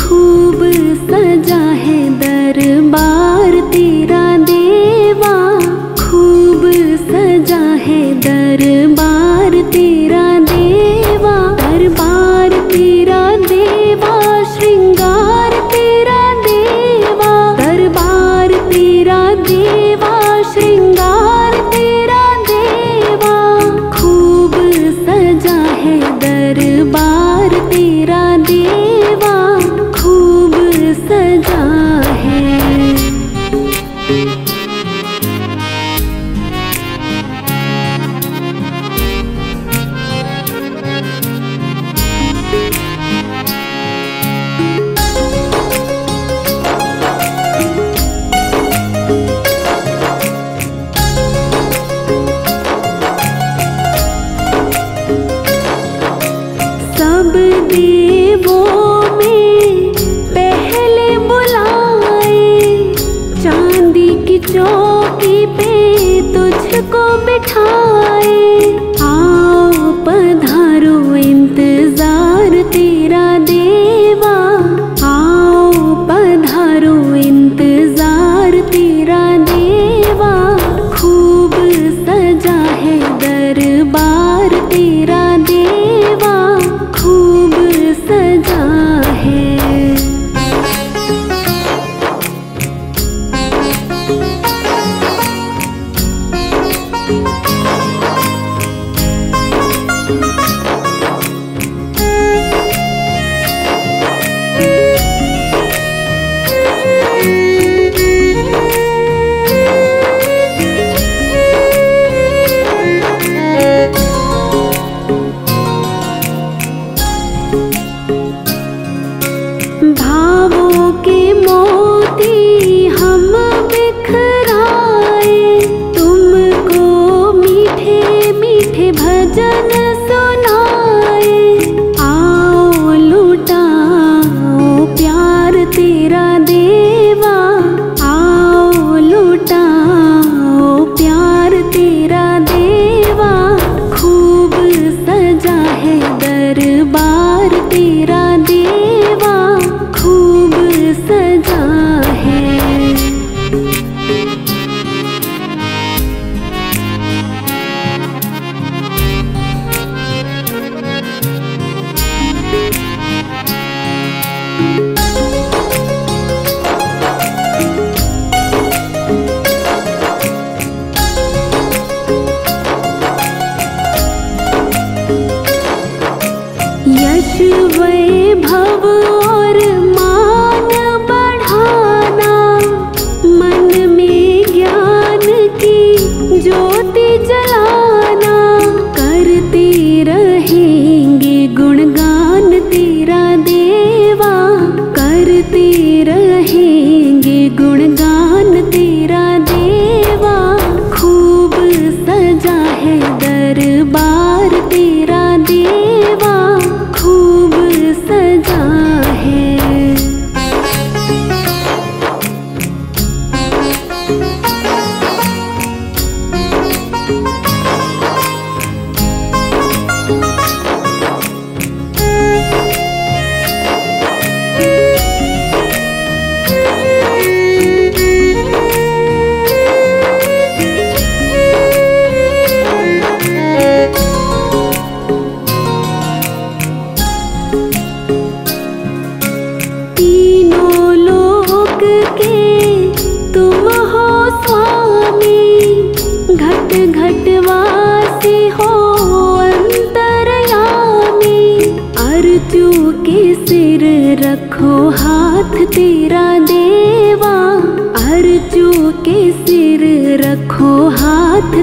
खूब सजा है दरबार है दरबार तेरा देवा दरबार तेरा देवा श्रृंगार तेरा देवा दरबार तेरा देवा। दी सजा है दरबार तेरा देवा खूब सजा है। यश वैभव और मान बढ़ाना, मन में ज्ञान की ज्योति जलाना। करते रहेंगे गुणगान तेरा देवा। अर्जू के सिर रखो हाथ तेरा देवा। अर्जू के सिर रखो हाथ